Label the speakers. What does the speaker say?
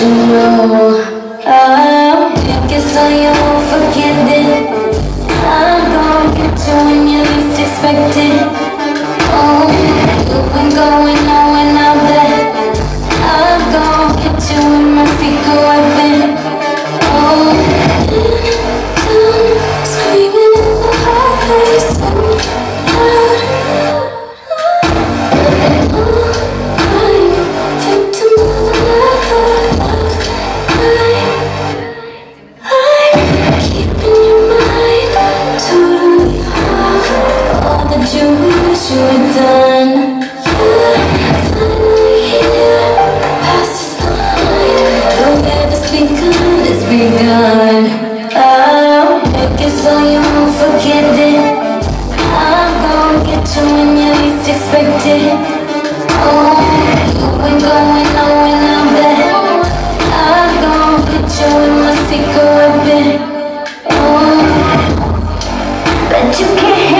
Speaker 1: you know I'm focus on your forget. Oh, going I'm gonna put you in my secret Oh, but you can't